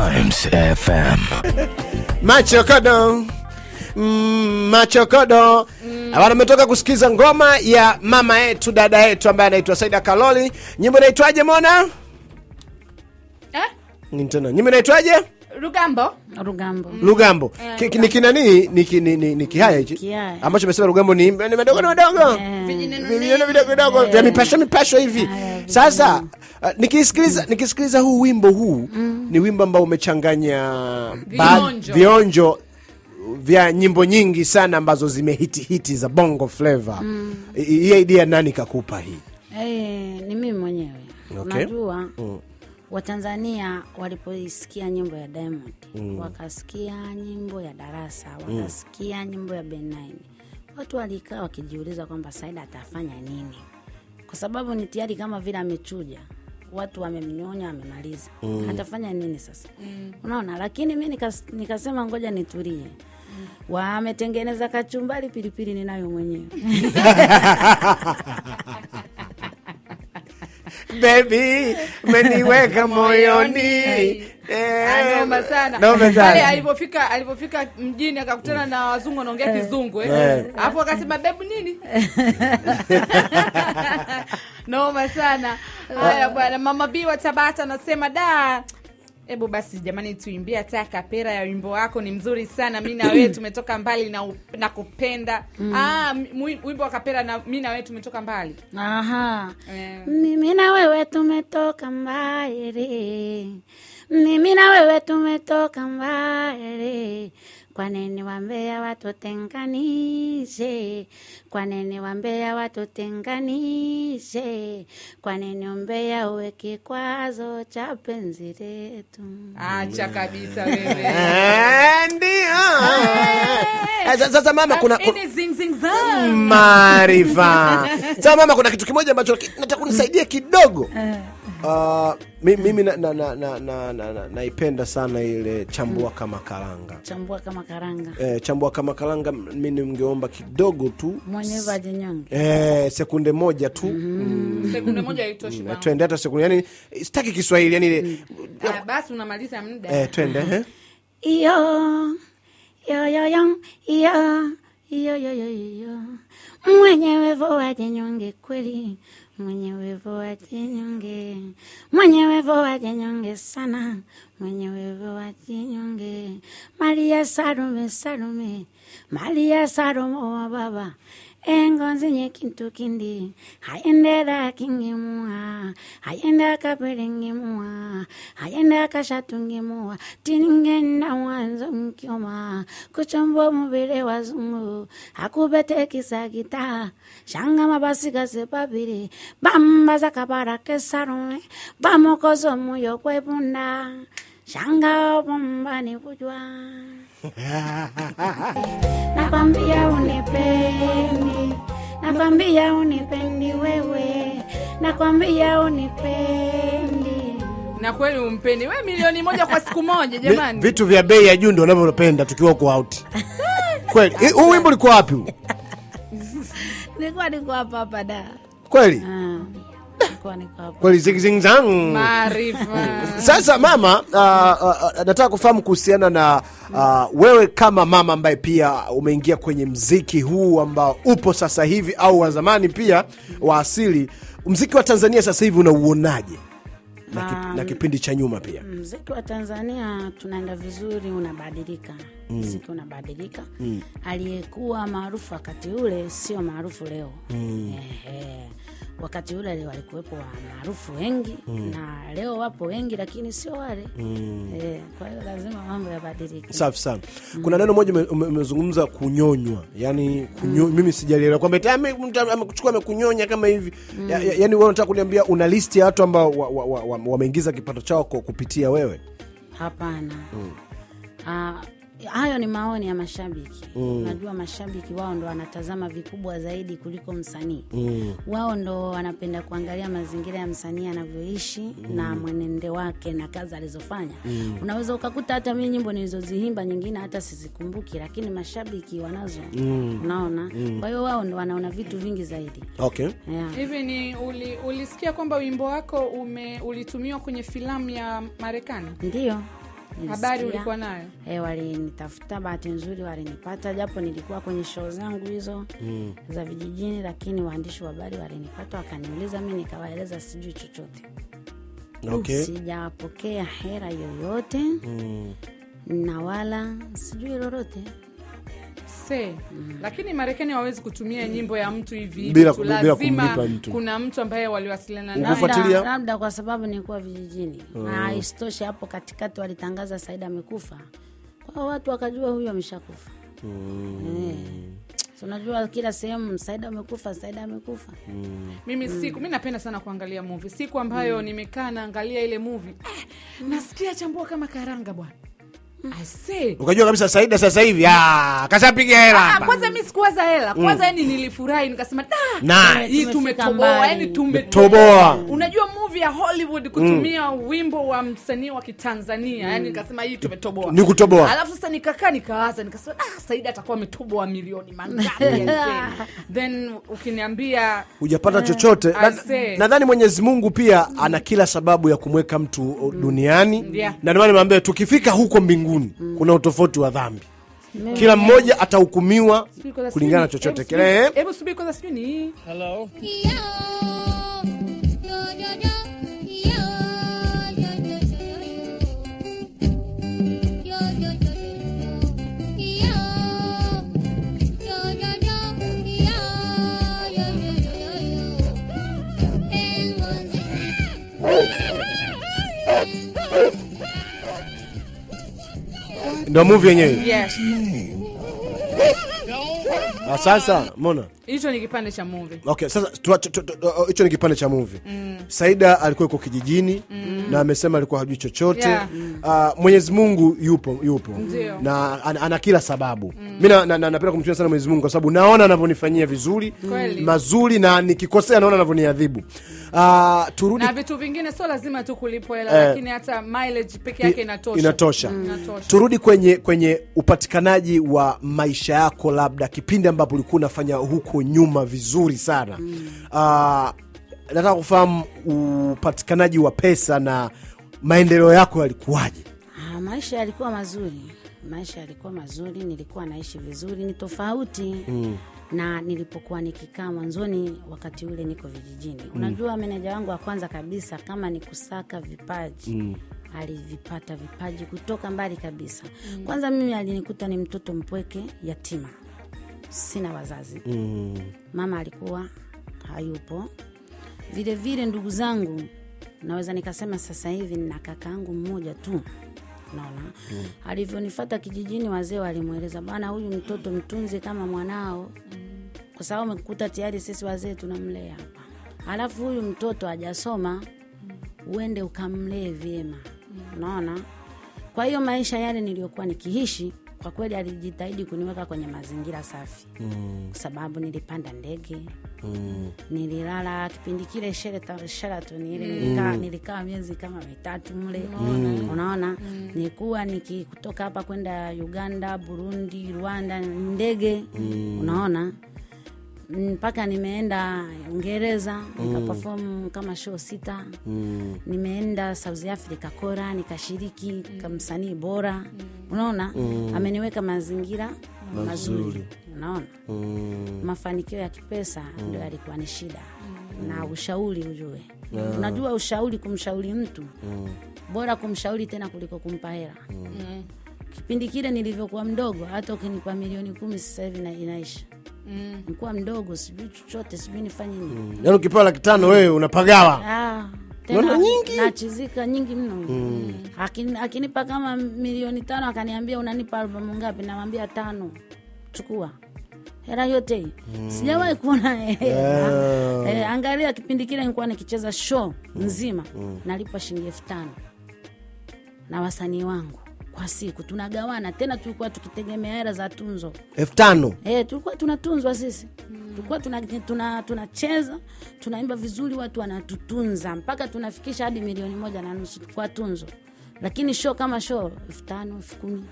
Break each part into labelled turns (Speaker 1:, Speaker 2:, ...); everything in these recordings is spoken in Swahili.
Speaker 1: Times FM.
Speaker 2: machokodo mm, machokodo mm. ametoka kusikiza ngoma ya mama yetu dada yetu ambaye anaitwa saida kaloli nyimbo inaitwaje mona
Speaker 3: Eh?
Speaker 2: Nyimbo inaitwaje
Speaker 3: Rugambo.
Speaker 4: Rugambo.
Speaker 2: Mm. Rugambo. Yeah, ni kina nini ni, ki- ni, ni, ni kihaya hichi
Speaker 4: Kihaya.
Speaker 2: ambacho umesema Rugambo ni ni madogo madogo
Speaker 3: Vijineno
Speaker 2: vidogo vidogo vya mipasho mipasho hivi sasa uh, nikisikiliza nikisikiliza huu wimbo huu ni wimbo ambao umechanganya
Speaker 3: Vionjo.
Speaker 2: vionjo vya nyimbo nyingi sana ambazo zimehiti hiti za bongo flava Mm. hii idea nani kakupa hii
Speaker 4: Eh, ni mimi mwenyewe
Speaker 2: Okay.
Speaker 4: unajua watanzania walipoisikia nyimbo ya diamond mm. wakasikia nyimbo ya darasa wakasikia mm. nyimbo ya benaini watu walikaa wakijiuliza kwamba saida atafanya nini kwa sababu ni tayari kama vile amechuja watu wamemnyonya amemaliza atafanya nini sasa mm. unaona lakini mi nikas, nikasema ngoja nitulie mm. wametengeneza kachumbari pilipili ninayo mwenyewe
Speaker 2: bebi umeniweka moyoni.
Speaker 3: Ah, noma sana. Pale alivyofika alivyofika mjini akakutana na wazungu wanaongea kizungu eh.
Speaker 2: Eh.
Speaker 3: alafu akasema bebu nini? Noma sana. Haya bwana. Mama b wa tabata anasema da hebu basi jamani tuimbie hata kapera ya wimbo wako. Ni mzuri sana. Mi na wewe tumetoka mbali na, na kupenda. Ah, mu- wimbo wa kapera na mi na wewe tumetoka mbali.
Speaker 4: Aha.
Speaker 3: Yeah.
Speaker 4: Mimi na wewe tumetoka mbali, mimi na wewe tumetoka mbali. Kwa nini wambea watutenganishe? Kwa nini wambea watutenganishe? Kwa nini umbea uwe kikwazo cha penzi letu?
Speaker 3: acha kabisa wewe
Speaker 2: Eh, ndio Eh, sasa mama kuna,
Speaker 3: Hii zing zing zang.
Speaker 2: maarifa sasa mama kuna kitu kimoja ambacho nataka kunisaidia kidogo Uh, mimi naipenda na, na, na, na, na, na sana ile chambua kama karanga.
Speaker 4: Chambua kama karanga,
Speaker 2: eh, chambua kama karanga mi ningeomba kidogo tu. Eh, sekunde moja tu. Mm.
Speaker 3: sekunde moja haitoshi
Speaker 2: Mm, twende hata sekunde yani sitaki kiswahili yani ile
Speaker 3: Ah, basi unamaliza muda.
Speaker 2: Eh, twende eh.
Speaker 4: Iyo, yo yo yo, iyo, iyo yo yo yo. Mwenyewe voa jinyonge kweli, mwenyewe wevo jinyonge, mwenye wevo jinyonge sana, mwenye wevo jinyonge. Maria Sarume Sarume, Maria Sarume wa baba. Engonzi nyekintu kindi. Hayendera kingimua hayenda kaperengimua hayenda kashatungimua tiningenda mwanzo nkioma kuchombo mubire wazungu akubete kisagita shanga mabasi mabasigase babiri bambaza kabara kesarume bamokozo muyo kwebunda. Shanga bombani kujwa nakwambia unipendi, nakwambia unipendi wewe, nakwambia unipendi.
Speaker 3: na kweli umpendi. We milioni moja kwa siku moja jamani.
Speaker 2: vitu vya bei ya juu ndio unavyopenda tukiwa uko out. Kweli. Huu wimbo ulikuwa wapi huu?
Speaker 4: Nilikuwa niko hapa hapa da,
Speaker 2: kweli?
Speaker 4: Ah, nilikuwa niko hapa.
Speaker 2: kweli zingzingzang
Speaker 3: maarifa
Speaker 2: sasa mama uh, uh, uh, nataka kufahamu kuhusiana na uh, wewe kama mama ambaye pia umeingia kwenye mziki huu ambao upo sasa hivi au wa zamani pia wa asili mziki wa tanzania sasa hivi unauonaje na, kip, na kipindi cha nyuma pia
Speaker 4: Mziki wa Tanzania tunaenda vizuri, unabadilika mm. mziki unabadilika. Aliyekuwa maarufu wakati ule sio maarufu leo. Ehe. Wakati ule li- walikuwepo wa maarufu wengi mm. na leo wapo wengi, lakini sio wale mm. E, kwa hiyo lazima mambo yabadilike.
Speaker 2: safi sana kuna neno moja umezungumza me, umezungumza kunyonywa yani kunyo, mm. mimi sijalielewa kwamba eti mtu amekuchukua amekunyonya kama hivi mm. ya, ya, yani wewe unataka kuniambia una listi ya watu ambao wameingiza wa, wa, wa, wa kipato chao kwa kupitia wewe
Speaker 4: Hapana. Ah, hayo ni maoni ya mashabiki. mm. Najua mashabiki wao ndo wanatazama vikubwa zaidi kuliko msanii. mm. Wao ndo wanapenda kuangalia mazingira ya msanii anavyoishi mm. na mwenendo wake na kazi alizofanya. mm. Unaweza ukakuta hata mi nyimbo nilizozihimba nyingine hata sizikumbuki, lakini mashabiki wanazo. mm. Unaona? Kwa hiyo wao ndo wanaona vitu vingi zaidi.
Speaker 2: okay
Speaker 4: Yeah.
Speaker 3: hivi ni uli, ulisikia kwamba wimbo wako ume, ulitumiwa kwenye filamu ya marekani
Speaker 4: Ndio.
Speaker 3: Habari ulikuwa nayo
Speaker 4: E, walinitafuta, bahati nzuri walinipata, japo nilikuwa kwenye show zangu hizo mm. za vijijini, lakini waandishi wa habari walinipata, wakaniuliza, mi nikawaeleza sijui chochote
Speaker 2: okay.
Speaker 4: sijapokea hera yoyote
Speaker 2: Mm.
Speaker 4: na wala sijui lolote.
Speaker 3: Se lakini marekani wawezi kutumia nyimbo ya mtu hivi
Speaker 2: Bila-
Speaker 3: lazima
Speaker 2: mtu.
Speaker 3: kuna mtu ambaye waliwasiliana naye
Speaker 4: Labda, kwa sababu nikuwa vijijini na isitoshe, hapo katikati walitangaza Saida amekufa, kwa watu wakajua huyu ameshakufa. Eh. So, unajua kila sehemu Saida amekufa, Saida amekufa. mm.
Speaker 3: mimi siku mm. mi napenda sana kuangalia mvi siku ambayo mm. nimekaa naangalia ile mvi ah, nasikia chambua kama karanga bwana
Speaker 2: ukajua kabisa saida sasa hivi ah, kashapiga hela
Speaker 3: Ah, kwanza mi sikuwaza hela. Kwanza yani nilifurahi nikasema da hii tumetoboa yani
Speaker 2: tumetoboa.
Speaker 3: Unajua movie ya hollywood kutumia mm. wimbo wa msanii wa kitanzania mm. yani nikasema hii tumetoboa
Speaker 2: Ni kutoboa.
Speaker 3: alafu sasa nikakaa nikawaza nikasema ah, saidi atakuwa ametoboa milioni mangapi then ukiniambia
Speaker 2: hujapata chochote Na-
Speaker 3: I say.
Speaker 2: mwenyezi mungu pia ana kila sababu ya kumweka mtu duniani
Speaker 3: Yeah.
Speaker 2: na ndio maana nimeambia tukifika huko mbinguni mm. kuna utofauti wa dhambi kila mmoja atahukumiwa kulingana na chochote kile
Speaker 3: hebu subiri kwanza sijui ni hii
Speaker 2: ndo movie yenyewe.
Speaker 3: Yes.
Speaker 2: Ah, sasa mona
Speaker 3: hicho ni kipande cha movie.
Speaker 2: Okay sasa tu- hicho ni kipande cha movie. Saida alikuwa yuko kijijini mm. na amesema alikuwa hajui chochote.
Speaker 3: Yeah.
Speaker 2: Uh, mwenyezi mungu yupo yupo.
Speaker 3: Ndiyo.
Speaker 2: na an, ana kila sababu. Mi na- na- na- napenda kumtumia sana mwenyezi mungu kwa sababu naona anavyonifanyia vizuri
Speaker 3: mm.
Speaker 2: mazuri na nikikosea naona anavyoniadhibu Ah, turudi
Speaker 3: na vitu vingine sio lazima tu kulipwa hela
Speaker 2: Eh.
Speaker 3: lakini hata mileage peke yake inatosha
Speaker 2: inatosha.
Speaker 3: Inatosha.
Speaker 2: turudi kwenye kwenye upatikanaji wa maisha yako labda kipindi ambapo ulikuwa unafanya huko nyuma vizuri sana mm. uh, nataka kufahamu upatikanaji wa pesa na maendeleo yako yalikuwaje
Speaker 4: Ah, maisha yalikuwa mazuri, maisha yalikuwa mazuri, nilikuwa naishi vizuri, ni tofauti mm. Na nilipokuwa nikikaa mwanzoni, wakati ule niko vijijini. mm. Unajua, meneja wangu wa kwanza kabisa kama ni kusaka vipaji mm. alivipata vipaji kutoka mbali kabisa. mm. Kwanza mimi alinikuta ni mtoto mpweke, yatima, sina wazazi
Speaker 2: mm.
Speaker 4: mama alikuwa hayupo vilevile vile ndugu zangu naweza nikasema sasa hivi nina kakaangu mmoja tu naona mm. alivyonifata kijijini wazee walimweleza bana, huyu mtoto mtunze kama mwanao. Kwa sababu amekuta tayari sisi wazee tunamlea hapa. Alafu huyu mtoto ajasoma uende ukamlee vyema. Unaona? Kwa hiyo maisha yale niliyokuwa nikiishi kwa kweli alijitahidi kuniweka kwenye mazingira safi mm. kwa sababu nilipanda ndege mm. nililala kipindi kile Sheraton- ile nilikaa nilikaa miezi kama mitatu mle mm. unaona mm. nikuwa nikikutoka hapa kwenda Uganda Burundi Rwanda ndege mm. unaona mpaka nimeenda Uingereza nikaperform kama show sita
Speaker 2: Mm.
Speaker 4: nimeenda South Africa Kora nikashiriki kama msanii bora unaona mm. ameniweka mazingira mm. mazuri unaona
Speaker 2: Mm.
Speaker 4: mafanikio ya kipesa mm. ndio yalikuwa ni shida mm. na ushauri ujue yeah. unajua ushauri kumshauri mtu mm. bora kumshauri tena kuliko kumpa hela mm. mm. kipindi kile nilivyokuwa mdogo hata ukinipa milioni kumi sasa hivi na- inaisha nikuwa mdogo sijui chochote sijui nifanye nini.
Speaker 2: Yaani ukipewa laki tano wewe unapagawa.
Speaker 4: Ah, tena
Speaker 2: nyingi?
Speaker 4: nachizika nyingi mno. Akini- akinipa kama milioni tano akaniambia unanipa albamu ngapi? Namwambia tano. Chukua. Hela yote hii. Sijawahi kuona hela. e, angalia kipindi kile nilikuwa nikicheza show nzima nalipa shilingi elfu tano na wasanii wangu kwa siku. Tunagawana. Tena tulikuwa tukitegemea hela za tunzo.
Speaker 2: Elfu tano.
Speaker 4: E, tulikuwa tunatunzwa sisi. Tulikuwa tunacheza tuna, tuna, tuna tunaimba vizuri watu wanatutunza. Mpaka tunafikisha hadi milioni moja na nusu kwa tunzo. Lakini sho kama sho elfu tano elfu kumi.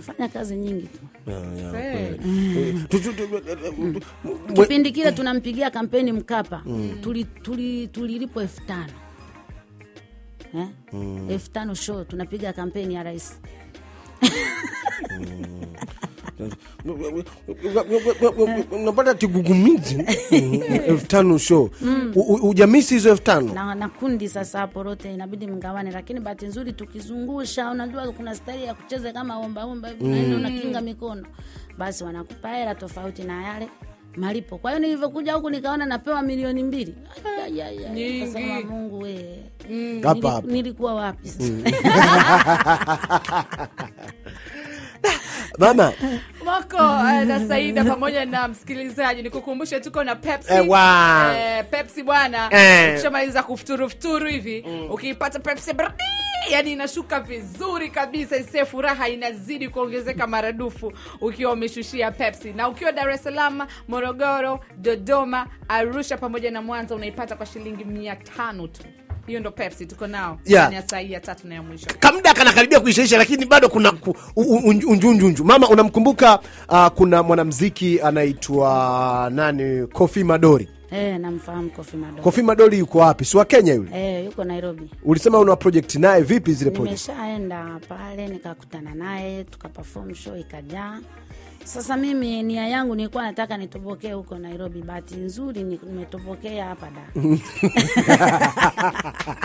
Speaker 4: Fanya kazi nyingi tu.
Speaker 2: Mwe-
Speaker 4: kipindi kile tunampigia kampeni mkapa. Tuli, tuli, tulilipwa elfu tano eh? elfu tano show tunapiga kampeni ya rais.
Speaker 2: Unapata tigugumizi elfu tano show. U- ujamisi hizo elfu tano?
Speaker 4: Na, na kundi sasa hapo rote inabidi mgawane, lakini bahati nzuri tukizungusha, unajua kuna stari ya kucheza kama ombaomba hivi unaenda unakinga mikono, basi wanakupa hela tofauti na yale malipo. Kwa hiyo nilivyokuja huku nikaona napewa milioni mbili. Nikasema Mungu we,
Speaker 2: mm.
Speaker 4: Nilikuwa wapi sasa?
Speaker 2: mama
Speaker 3: Moko uh, na Saida pamoja na msikilizaji, nikukumbushe tuko na Pepsi.
Speaker 2: Eh, wow.
Speaker 3: Eh, Pepsi bwana,
Speaker 2: Eh.
Speaker 3: ukishamaliza kufuturu futuru hivi ukiipata Pepsi baridi, yani inashuka vizuri kabisa, ise furaha inazidi kuongezeka maradufu ukiwa umeshushia Pepsi. Na ukiwa Dar es Salaam, Morogoro, Dodoma, Arusha pamoja na Mwanza unaipata kwa shilingi mia tano tu. Hiyo ndo Pepsi tuko nao.
Speaker 2: Yeah.
Speaker 3: ndani ya saa hii ya tatu na ya mwisho.
Speaker 2: kamda kanakaribia kuishaisha lakini bado kuna unjunjunju. Mama unamkumbuka uh, kuna mwanamziki anaitwa nani? Kofi madori.
Speaker 4: Eh, namfahamu Kofi madoli
Speaker 2: kofi madori yuko wapi? Si wa kenya yule?
Speaker 4: Eh, yuko Nairobi.
Speaker 2: ulisema una project naye vipi zile project
Speaker 4: nimeshaenda pale nikakutana naye tukaperform show ikajaa sasa mimi nia yangu nilikuwa nataka nitobokee huko nairobi bahati nzuri nimetopokea nimetobokea hapa da.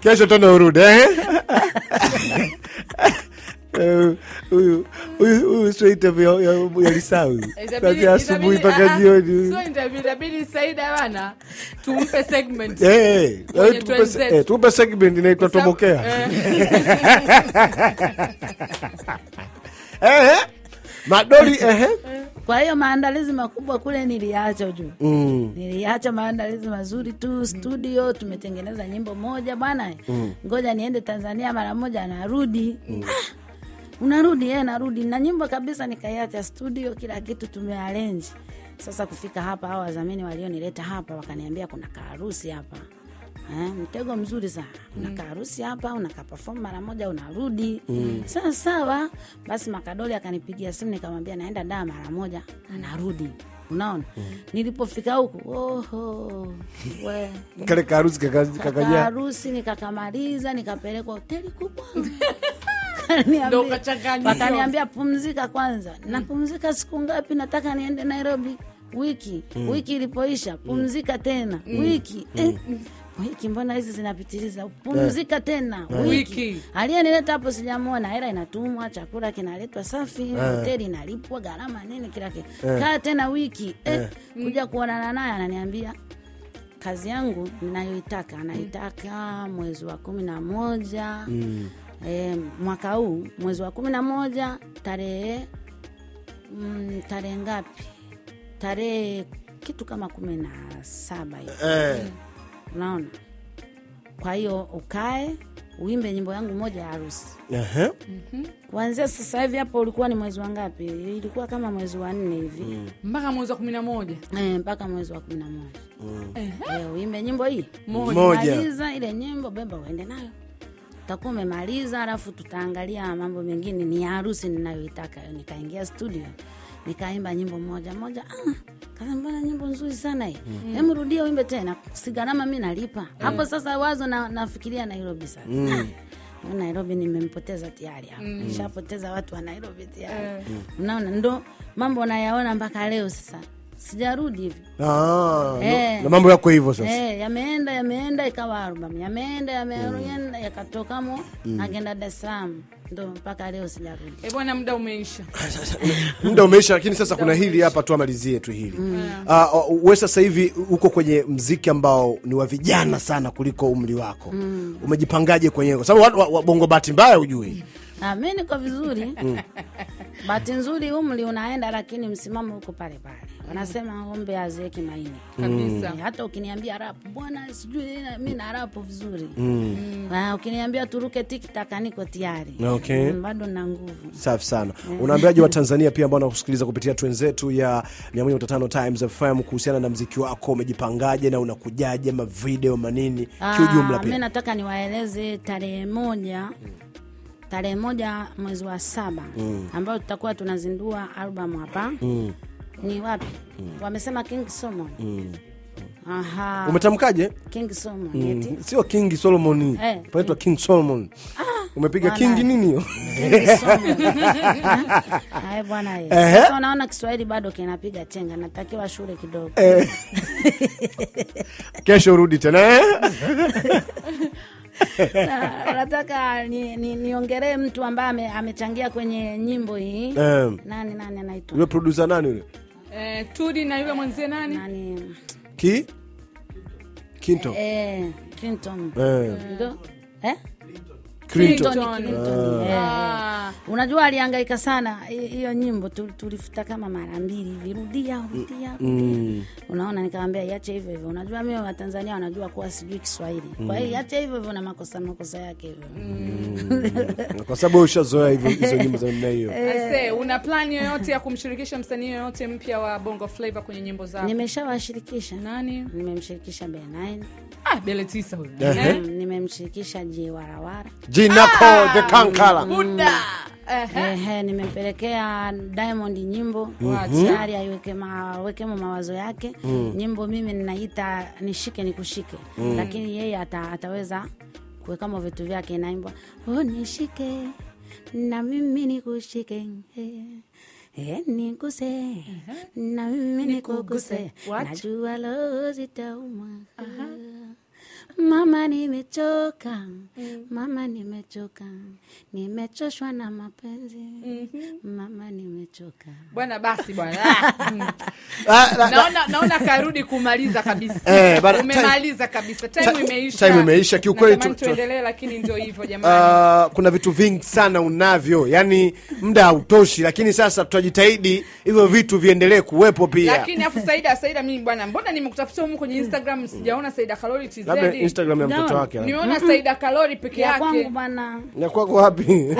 Speaker 2: Kesho tena urudi eh? Eh, huyu huyu sio interview ya, Lisa huyu asubuhi mpaka
Speaker 3: ah,
Speaker 2: jioni.
Speaker 3: sio interview, itabidi Saida bana tumpe segment.
Speaker 2: Eh, segment inaitwa tobokea
Speaker 3: eh,
Speaker 2: madori eh,
Speaker 4: kwa hiyo maandalizi makubwa kule niliacha juu
Speaker 2: mm.
Speaker 4: niliacha maandalizi mazuri tu studio tumetengeneza nyimbo moja bwana. Mm. ngoja niende tanzania mara moja narudi. Ah, unarudi eh, narudi. Na nyimbo kabisa nikaiacha studio kila kitu tumearenji sasa kufika hapa hao wazamini walionileta hapa wakaniambia kuna kaharusi hapa Eh, mtego mzuri sana. Unakaa harusi hapa unakapafom mara moja unarudi. Mm. sawa sawa. Basi makadoli akanipigia simu nikamwambia naenda daa mara moja anarudi. Unaona? Mm. nilipofika huku oho we.
Speaker 2: Kale kaharusi
Speaker 4: nikakamaliza nikapelekwa hoteli kubwa. Wakaniambia- pumzika kwanza. Napumzika siku ngapi? Nataka niende nairobi. Wiki. Mm. wiki ilipoisha pumzika tena. Mm. wiki. Mm. eh, wiki mbona hizi zinapitiliza? Pumzika tena wiki,
Speaker 3: Wiki.
Speaker 4: aliyenileta hapo sijamwona hela inatumwa chakula kinaletwa safi hoteli inalipwa gharama nini kila kitu. Kaa tena wiki. Eh, kuja kuonana naye ananiambia kazi yangu ninayoitaka anaitaka mwezi wa kumi na moja mm. e, mwaka huu mwezi wa kumi na moja tarehe mm, tarehe ngapi? Tarehe kitu kama kumi na saba hivi.
Speaker 2: Eh.
Speaker 4: Unaona? Kwa hiyo ukae uimbe nyimbo yangu moja ya harusi.
Speaker 2: Ehe.
Speaker 4: kuanzia sasa hivi hapo ulikuwa ni mwezi wa ngapi? Ilikuwa kama mwezi wa nne hivi.
Speaker 3: Mpaka mwezi wa kumi na moja.
Speaker 4: Eh, mpaka mwezi wa kumi na moja. Eh, uimbe nyimbo hii?
Speaker 2: Moja.
Speaker 4: maliza ile nyimbo beba uende nayo. Utakuwa umemaliza alafu tutaangalia mambo mengine. Ni harusi ninayoitaka nikaingia studio nikaimba nyimbo moja moja. Ah, kaza mbona nyimbo nzuri sana hii? Mm. hemu rudia uimbe tena. Si gharama mi nalipa. Hapo sasa wazo na, nafikiria nairobi sana mm. nairobi nimempoteza tayari mm. nishapoteza watu wa nairobi tayari. Unaona ndo mambo nayaona mpaka leo sasa. Sijarudi hivi.
Speaker 2: Ah,
Speaker 4: Eh.
Speaker 2: na mambo yako hivyo sasa.
Speaker 4: Eh, yameenda yameenda ikawa album. Yameenda yameenda yakatokamo agenda Dar es Salaam ndo mpaka leo sijarudi.
Speaker 3: E bwana muda umeisha.
Speaker 2: Muda umeisha lakini sasa kuna hili hapa tuamalizie tu hili. Uh, uh, we sasa hivi uko kwenye mziki ambao ni wa vijana sana kuliko umri wako. Mm. umejipangaje kwenyewe? Kwa sababu wa, wa, wa bongo bahati mbaya ujui
Speaker 4: Ah, mi niko vizuri. Bahati nzuri umri unaenda lakini msimamo huko pale pale. Wanasema ombe azeeki maini.
Speaker 3: Kabisa.
Speaker 4: Eh, hata ukiniambia rapu bwana sijui mimi mi na rap vizuri. Ah, ukiniambia turuke tikitaka niko tayari.
Speaker 2: Okay.
Speaker 4: Mm, bado na nguvu.
Speaker 2: Safi sana. Unaambiaje watanzania pia ambao wanakusikiliza kupitia twenzetu ya 105 times fm kuhusiana na mziki wako umejipangaje na unakujaje mavideo manini kiujumla Pia.
Speaker 4: mimi nataka niwaeleze tarehe moja tarehe moja mwezi wa saba mm. ambayo tutakuwa tunazindua albamu hapa mm. ni wapi mm. wamesema king solomon Aha.
Speaker 2: umetamkaje
Speaker 4: King Solomon.
Speaker 2: Mm, sio king solomon
Speaker 4: Eh.
Speaker 2: panaitwa king solomon umepiga
Speaker 4: kingi
Speaker 2: king nini hiyo
Speaker 4: Hai bwana ye.
Speaker 2: Ehe.
Speaker 4: Sasa unaona Kiswahili bado kinapiga chenga, natakiwa shule kidogo.
Speaker 2: Eh. kesho urudi tena eh?
Speaker 4: Na- nataka ni- ni- mtu ambaye amechangia kwenye nyimbo hii.
Speaker 2: Um,
Speaker 4: nani nani anaitwa?
Speaker 2: Yule producer nani yule?
Speaker 3: Eh, tudi na yule mwenzie nani?
Speaker 4: Nani?
Speaker 2: Ki? Kinto.
Speaker 4: Eh, Kinton
Speaker 2: Eh.
Speaker 4: ndo. Eh?
Speaker 2: Clinton.
Speaker 4: Clinton, Clinton, eh, eh.
Speaker 3: Ah.
Speaker 4: unajua alihangaika sana. Hiyo nyimbo tulifuta kama mara mbili hivi. Rudia rudia rudia. Unaona nikamwambia iache hivyo hivyo. Unajua mimi wa Tanzania wanajua kuwa sijui kiswahili. Kwa hiyo iache hivyo hivyo na makosa makosa yake hivyo.
Speaker 2: Kwa sababu ushazoea hivyo hizo nyimbo za namna hiyo.
Speaker 3: Aisee, una plan yoyote ya kumshirikisha msanii yoyote mpya wa bongo flava kwenye nyimbo zako?
Speaker 4: Nimeshawashirikisha.
Speaker 3: Nani?
Speaker 4: Nimemshirikisha benine
Speaker 3: ah, bele 9 huyo
Speaker 2: Nimemshirikisha
Speaker 3: Eh?
Speaker 4: nimemshirikisha ji warawara
Speaker 2: ah, the kankala.
Speaker 3: Buda Ehe.
Speaker 4: Ehe, nimempelekea Diamond nyimbo.
Speaker 3: Wacha.
Speaker 4: tayari aiweke maweke awekemo mawazo yake. Nyimbo mimi ninaita nishike nikushike. Lakini yeye ata, ataweza kuwekamo vitu vyake inaimbwa. Oh, nishike. Na mimi nikushike. Eh, eh, nikuse. Na mimi nikuguse najua leo zitauma Mama nimechoka, mama nimechoka, nimechoshwa na mapenzi. Mama nimechoka.
Speaker 3: bwana basi bwana. Ah,
Speaker 2: na- na-
Speaker 3: naona naona karudi kumaliza kabisa.
Speaker 2: Eh,
Speaker 3: umemaliza kabisa. Time
Speaker 2: time-
Speaker 3: imeisha.
Speaker 2: time imeisha, kiukweli tu- tu-
Speaker 3: tuendelee lakini ndio hivyo jamani.
Speaker 2: Ah, kuna vitu vingi sana unavyo. Yani muda hautoshi lakini sasa tutajitahidi hivyo vitu viendelee kuwepo pia.
Speaker 3: Lakini afu saida saida mimi bwana mbona nimekutafuta humu kwenye instagram? Sijaona saida Karoli
Speaker 2: labda
Speaker 3: tz
Speaker 2: instagram ya mtoto wake. Niona
Speaker 3: nimeona saida kalori peke
Speaker 4: Ya kwangu
Speaker 3: yake
Speaker 4: bwana,
Speaker 2: ya kwako wapi?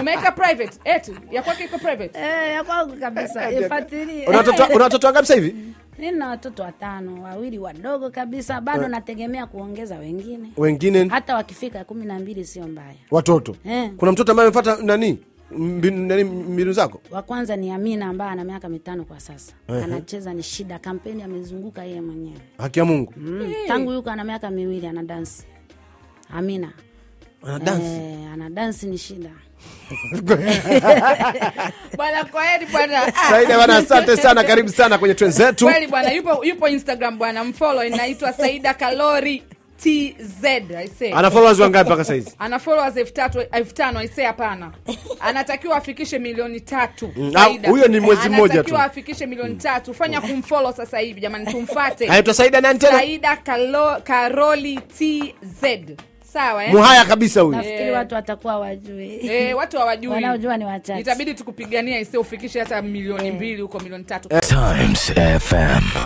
Speaker 3: Umeweka private. Eti ya kwake iko private?
Speaker 4: Eh, ya kwangu kabisa, ifuatilie.
Speaker 2: una watoto una watoto wangapi sasa hivi?
Speaker 4: Nina watoto watano, wawili wadogo kabisa, bado nategemea kuongeza wengine,
Speaker 2: wengine?
Speaker 4: Hata wakifika kumi na mbili sio mbaya.
Speaker 2: watoto?
Speaker 4: Eh.
Speaker 2: kuna mtoto ambaye amefuata nani mbinu, zako?
Speaker 4: Wa kwanza ni Amina ambaye ana miaka mitano kwa sasa, anacheza ni shida, kampeni amezunguka yeye mwenyewe.
Speaker 2: Haki ya mungu?
Speaker 4: Mm. tangu yuko ana miaka miwili ana dansi. Amina.
Speaker 2: Ana dansi
Speaker 4: eh, ana dansi ni shida.
Speaker 3: bwana kwaheri bwana. Ah,
Speaker 2: saida bwana, asante sana. Karibu sana kwenye trend zetu.
Speaker 3: Kweli bwana yupo yupo instagram bwana. Mfolo inaitwa saida kalori tz I say.
Speaker 2: ana followers wangapi mpaka saizi?
Speaker 3: Ana followers elfu tatu elfu tano aisee hapana. Anatakiwa afikishe milioni tatu.
Speaker 2: Mm,
Speaker 3: Saida.
Speaker 2: huyo ni mwezi mmoja tu.
Speaker 3: anatakiwa afikishe milioni tatu. Fanya kumfollow sasa hivi jamani tumfate
Speaker 2: anaitwa saida nani tena?
Speaker 3: Saida karoli tz sawa eh?
Speaker 2: muhaya kabisa huyu.
Speaker 4: Nafikiri watu watakuwa wajui
Speaker 3: Eh, watu hawajui.
Speaker 4: Wanaojua ni wachache.
Speaker 3: itabidi tukupigania ise ufikishe hata milioni mbili huko milioni tatu.
Speaker 1: Times FM.